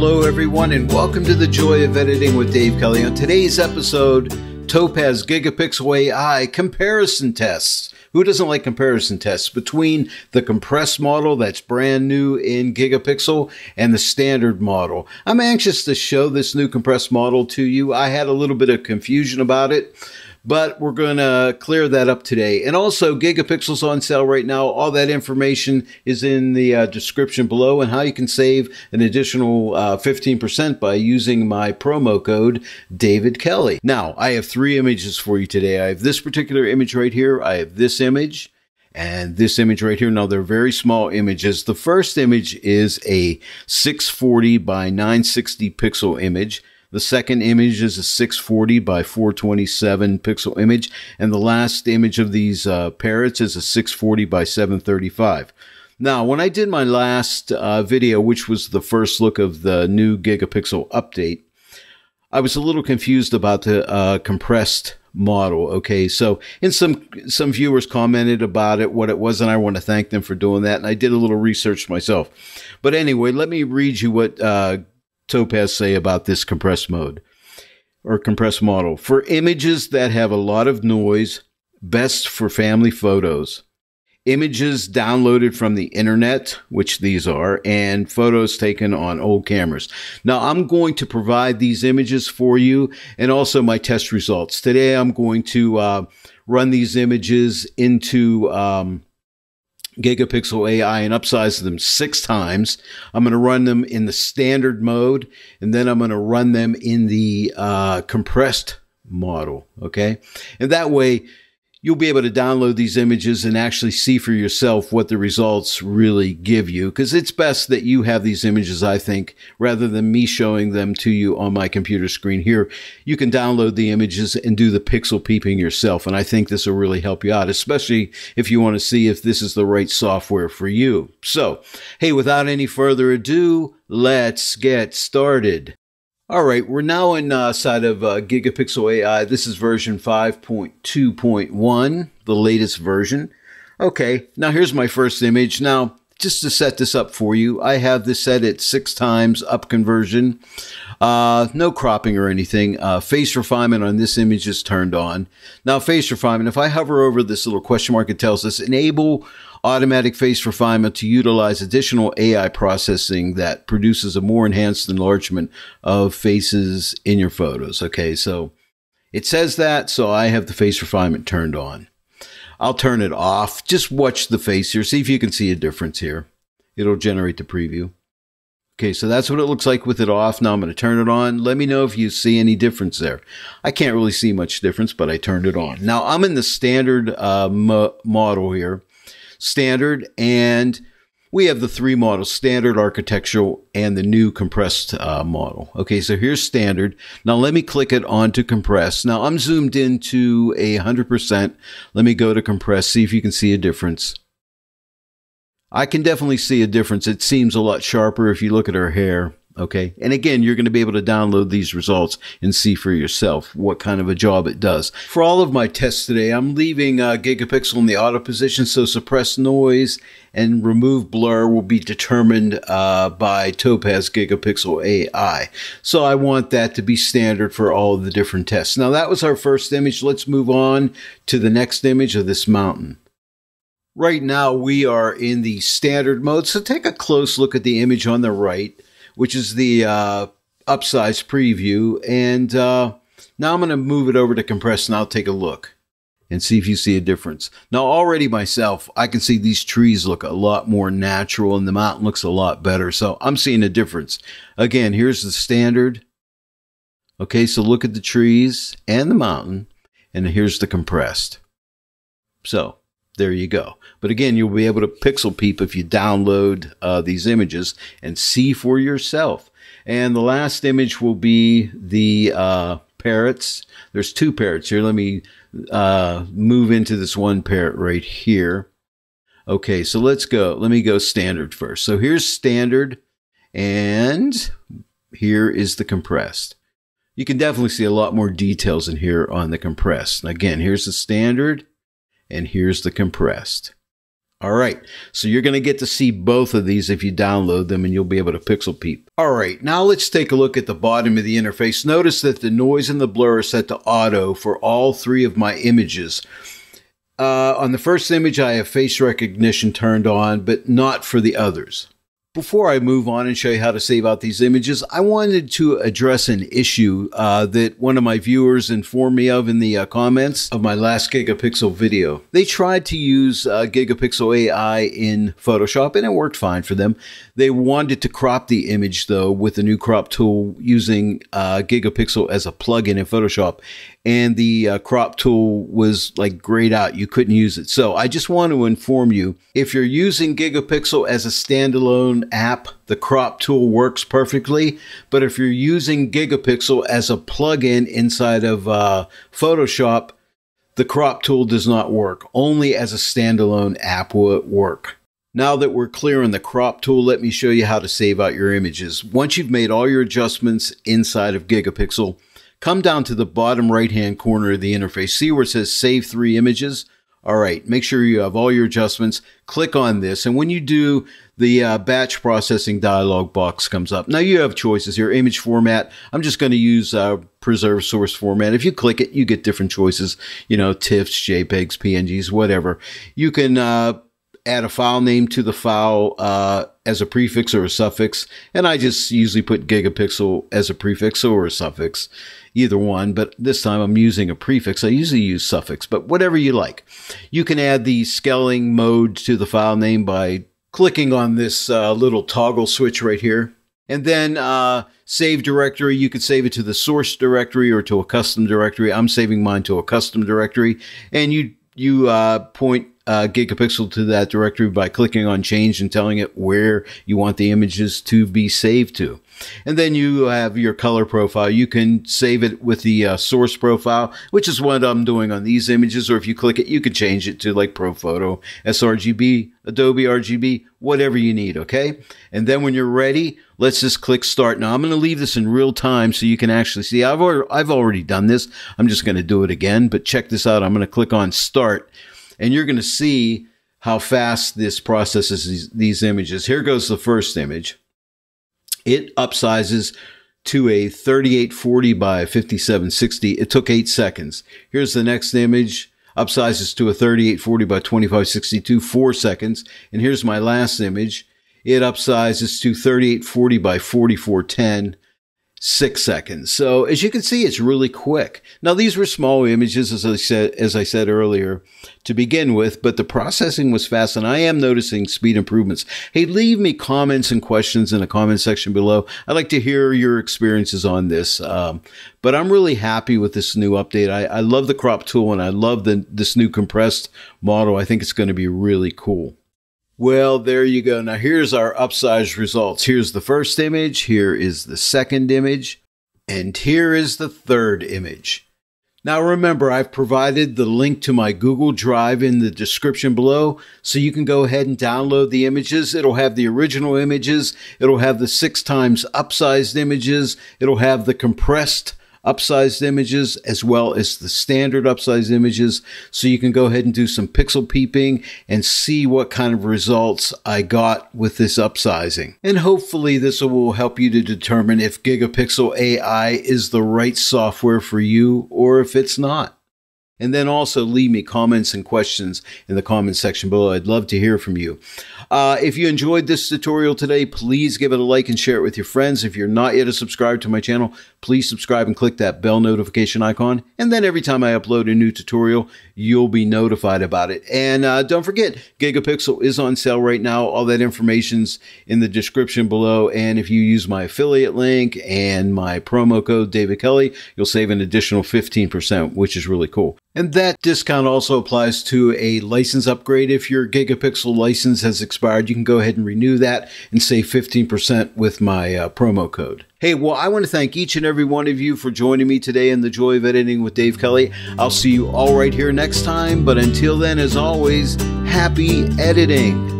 Hello, everyone, and welcome to the Joy of Editing with Dave Kelly. On today's episode, Topaz Gigapixel AI comparison tests. Who doesn't like comparison tests between the compressed model that's brand new in Gigapixel and the standard model? I'm anxious to show this new compressed model to you. I had a little bit of confusion about it but we're going to clear that up today. And also, Gigapixel's on sale right now. All that information is in the uh, description below and how you can save an additional uh, 15% by using my promo code David Kelly. Now, I have three images for you today. I have this particular image right here. I have this image and this image right here. Now, they're very small images. The first image is a 640 by 960 pixel image. The second image is a 640 by 427 pixel image. And the last image of these uh, parrots is a 640 by 735. Now, when I did my last uh, video, which was the first look of the new Gigapixel update, I was a little confused about the uh, compressed model. Okay, so and some some viewers commented about it, what it was, and I want to thank them for doing that. And I did a little research myself. But anyway, let me read you what uh, Topaz say about this compressed mode or compressed model. For images that have a lot of noise, best for family photos. Images downloaded from the internet, which these are, and photos taken on old cameras. Now, I'm going to provide these images for you and also my test results. Today, I'm going to uh, run these images into um, Gigapixel AI and upsize them six times. I'm going to run them in the standard mode, and then I'm going to run them in the uh, compressed model. Okay. And that way, you'll be able to download these images and actually see for yourself what the results really give you. Because it's best that you have these images, I think, rather than me showing them to you on my computer screen here. You can download the images and do the pixel peeping yourself. And I think this will really help you out, especially if you want to see if this is the right software for you. So, hey, without any further ado, let's get started. All right, we're now inside uh, of uh, Gigapixel AI. This is version 5.2.1, the latest version. Okay, now here's my first image. Now, just to set this up for you, I have this set at six times up conversion. Uh, no cropping or anything. Uh, face refinement on this image is turned on. Now, face refinement, if I hover over this little question mark, it tells us enable automatic face refinement to utilize additional AI processing that produces a more enhanced enlargement of faces in your photos. Okay, so it says that, so I have the face refinement turned on. I'll turn it off. Just watch the face here. See if you can see a difference here. It'll generate the preview. Okay, so that's what it looks like with it off. Now I'm going to turn it on. Let me know if you see any difference there. I can't really see much difference, but I turned it on. Now I'm in the standard uh, model here standard, and we have the three models standard, architectural, and the new compressed uh, model. Okay, so here's standard. Now let me click it on to compress. Now I'm zoomed into a 100%. Let me go to compress, see if you can see a difference. I can definitely see a difference. It seems a lot sharper if you look at her hair. Okay. And again, you're going to be able to download these results and see for yourself what kind of a job it does. For all of my tests today, I'm leaving uh, Gigapixel in the auto position, so suppress noise and remove blur will be determined uh, by Topaz Gigapixel AI. So I want that to be standard for all the different tests. Now that was our first image. Let's move on to the next image of this mountain. Right now we are in the standard mode, so take a close look at the image on the right which is the uh, upsize preview. And uh, now I'm going to move it over to compress and I'll take a look and see if you see a difference. Now, already myself, I can see these trees look a lot more natural and the mountain looks a lot better. So I'm seeing a difference. Again, here's the standard. Okay, so look at the trees and the mountain, and here's the compressed. So there you go. But again, you'll be able to pixel peep if you download uh, these images and see for yourself. And the last image will be the uh, parrots. There's two parrots here. Let me uh, move into this one parrot right here. Okay, so let's go. Let me go standard first. So here's standard, and here is the compressed. You can definitely see a lot more details in here on the compressed. Again, here's the standard, and here's the compressed. All right, so you're going to get to see both of these if you download them and you'll be able to pixel peep. All right, now let's take a look at the bottom of the interface. Notice that the noise and the blur are set to auto for all three of my images. Uh, on the first image, I have face recognition turned on, but not for the others. Before I move on and show you how to save out these images, I wanted to address an issue uh, that one of my viewers informed me of in the uh, comments of my last Gigapixel video. They tried to use uh, Gigapixel AI in Photoshop and it worked fine for them. They wanted to crop the image though with the new crop tool using uh, Gigapixel as a plugin in Photoshop and the uh, crop tool was like grayed out. You couldn't use it. So I just want to inform you if you're using Gigapixel as a standalone app, the crop tool works perfectly. But if you're using Gigapixel as a plugin inside of uh, Photoshop, the crop tool does not work. Only as a standalone app will it work. Now that we're clear on the crop tool, let me show you how to save out your images. Once you've made all your adjustments inside of Gigapixel, Come down to the bottom right hand corner of the interface. See where it says save three images? All right, make sure you have all your adjustments. Click on this. And when you do, the uh, batch processing dialog box comes up. Now you have choices here. Image format. I'm just going to use uh, preserve source format. If you click it, you get different choices. You know, TIFFs, JPEGs, PNGs, whatever. You can uh, add a file name to the file uh, as a prefix or a suffix. And I just usually put gigapixel as a prefix or a suffix, either one. But this time I'm using a prefix. I usually use suffix, but whatever you like. You can add the scaling mode to the file name by clicking on this uh, little toggle switch right here. And then uh, save directory, you could save it to the source directory or to a custom directory. I'm saving mine to a custom directory. And you, you uh, point uh, Gigapixel to that directory by clicking on change and telling it where you want the images to be saved to. And then you have your color profile. You can save it with the uh, source profile, which is what I'm doing on these images. Or if you click it, you could change it to like ProPhoto, sRGB, Adobe RGB, whatever you need. Okay. And then when you're ready, let's just click start. Now I'm going to leave this in real time so you can actually see. I've I've already done this. I'm just going to do it again, but check this out. I'm going to click on start and you're going to see how fast this processes these, these images. Here goes the first image. It upsizes to a 3840 by 5760. It took eight seconds. Here's the next image. Upsizes to a 3840 by 2562, four seconds. And here's my last image. It upsizes to 3840 by 4410, six seconds. So as you can see, it's really quick. Now these were small images, as I said, as I said earlier, to begin with, but the processing was fast, and I am noticing speed improvements. Hey, leave me comments and questions in the comment section below. I'd like to hear your experiences on this. Um, but I'm really happy with this new update. I, I love the crop tool, and I love the this new compressed model. I think it's going to be really cool. Well, there you go. Now here's our upsized results. Here's the first image. Here is the second image. And here is the third image. Now remember, I've provided the link to my Google Drive in the description below, so you can go ahead and download the images. It'll have the original images. It'll have the six times upsized images. It'll have the compressed upsized images as well as the standard upsized images. So you can go ahead and do some pixel peeping and see what kind of results I got with this upsizing. And hopefully this will help you to determine if Gigapixel AI is the right software for you or if it's not. And then also leave me comments and questions in the comment section below. I'd love to hear from you. Uh, if you enjoyed this tutorial today, please give it a like and share it with your friends. If you're not yet a subscribe to my channel, please subscribe and click that bell notification icon. And then every time I upload a new tutorial, you'll be notified about it. And uh, don't forget, Gigapixel is on sale right now. All that information's in the description below. And if you use my affiliate link and my promo code David Kelly, you'll save an additional 15%, which is really cool. And that discount also applies to a license upgrade. If your Gigapixel license has expired, you can go ahead and renew that and save 15% with my uh, promo code. Hey, well, I want to thank each and every one of you for joining me today in the joy of editing with Dave Kelly. I'll see you all right here next time. But until then, as always, happy editing.